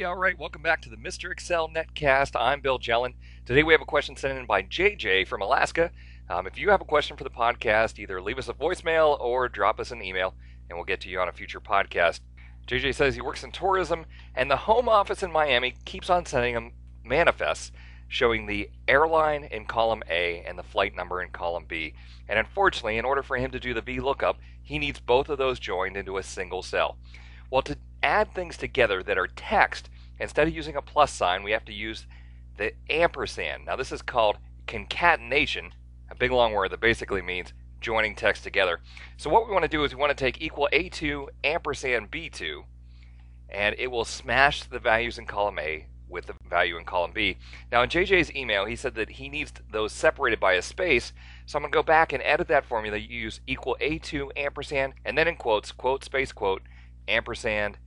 Hey, all right, welcome back to the Mr. Excel Netcast. I'm Bill Jelen. Today we have a question sent in by JJ from Alaska. Um, if you have a question for the podcast, either leave us a voicemail or drop us an email, and we'll get to you on a future podcast. JJ says he works in tourism, and the home office in Miami keeps on sending him manifests showing the airline in column A and the flight number in column B. And unfortunately, in order for him to do the VLOOKUP, he needs both of those joined into a single cell. Well, to add things together that are text, instead of using a plus sign, we have to use the ampersand. Now, this is called concatenation, a big long word that basically means joining text together. So, what we want to do is we want to take equal A2 ampersand B2, and it will smash the values in column A with the value in column B. Now, in JJ's email, he said that he needs those separated by a space. So I'm going to go back and edit that formula. You use equal A2 ampersand, and then in quotes, quote, space, quote, ampersand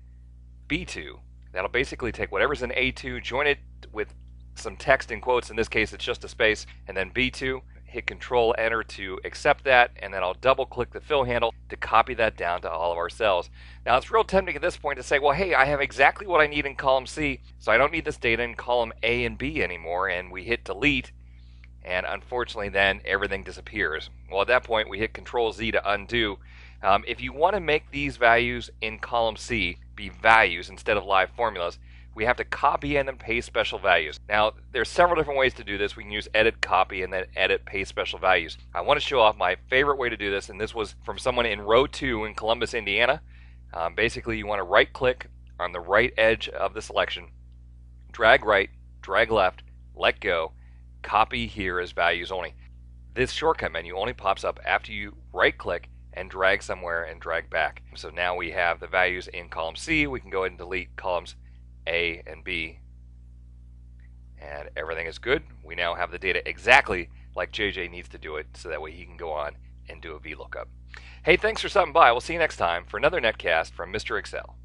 B2. That'll basically take whatever's in A2, join it with some text in quotes. In this case, it's just a space, and then B2. Hit Control Enter to accept that, and then I'll double click the fill handle to copy that down to all of our cells. Now it's real tempting at this point to say, well, hey, I have exactly what I need in column C, so I don't need this data in column A and B anymore, and we hit delete, and unfortunately then everything disappears. Well, at that point, we hit Control Z to undo, um, if you want to make these values in column C be values instead of live formulas, we have to copy and then paste special values. Now, there's several different ways to do this. We can use edit, copy, and then edit, paste special values. I want to show off my favorite way to do this, and this was from someone in row two in Columbus, Indiana. Um, basically, you want to right click on the right edge of the selection, drag right, drag left, let go, copy here as values only. This shortcut menu only pops up after you right click and drag somewhere and drag back. So now we have the values in column C. We can go ahead and delete columns A and B. And everything is good. We now have the data exactly like JJ needs to do it so that way he can go on and do a VLOOKUP. Hey, thanks for stopping by. We'll see you next time for another netcast from Mr. Excel.